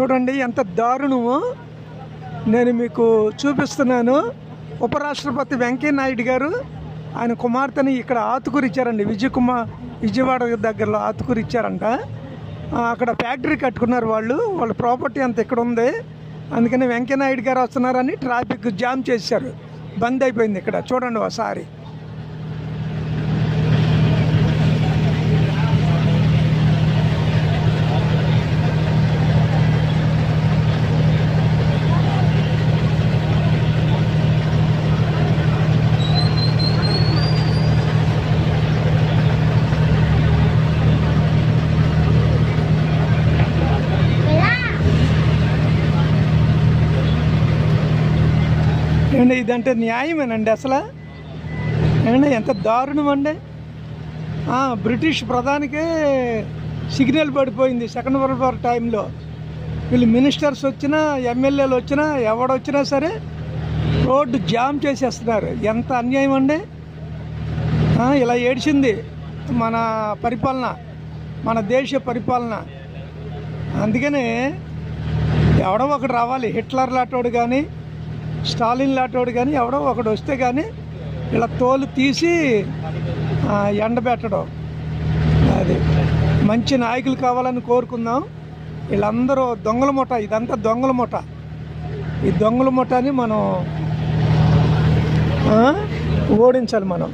చూడండి ఎంత దారుణమో. నేను మీకు చూపిస్తున్నాను. ఉపరాష్ట్రపతి వెంకయ్య నాయుడు గారు ఆయన కుమార్తెని ఇక్కడ ఆతుకూరిచ్చారండి. విజయకుమార్ విజయ్ కుమార్ విజయవాడ దగ్గరలో ఆతుకూరు ఇచ్చారంట అక్కడ ఫ్యాక్టరీ కట్టుకున్నారు వాళ్ళు. వాళ్ళ ప్రాపర్టీ అంత ఇక్కడ ఉంది. అందుకని వెంకయ్య నాయుడు గారు వస్తున్నారని ట్రాఫిక్ జామ్ చేశారు. బంద్ అయిపోయింది ఇక్కడ. చూడండి ఒకసారి. ఏమండి ఇదంటే న్యాయమేనండి అసలు? ఏమండి ఎంత దారుణం అండి బ్రిటిష్ ప్రధానికే సిగ్నల్ పడిపోయింది సెకండ్ వరల్డ్ వార్ టైంలో. వీళ్ళు మినిస్టర్స్ వచ్చినా ఎమ్మెల్యేలు వచ్చినా ఎవడొచ్చినా సరే రోడ్డు జామ్ చేసేస్తున్నారు. ఎంత అన్యాయం అండి ఇలా ఏడ్చింది మన పరిపాలన మన దేశ పరిపాలన. అందుకనే ఎవడో ఒకడు రావాలి హిట్లర్ లాంటోడు కానీ స్టాలిన్ లాంటివాడు కానీ ఎవడో ఒకడు వస్తే కానీ ఇలా తోలు తీసి ఎండబెట్టడం. అది మంచి నాయకులు కావాలని కోరుకుందాం. వీళ్ళందరూ దొంగల ముఠ ఇదంతా దొంగల ముఠ. ఈ దొంగల ముఠని మనం ఓడించాలి మనం.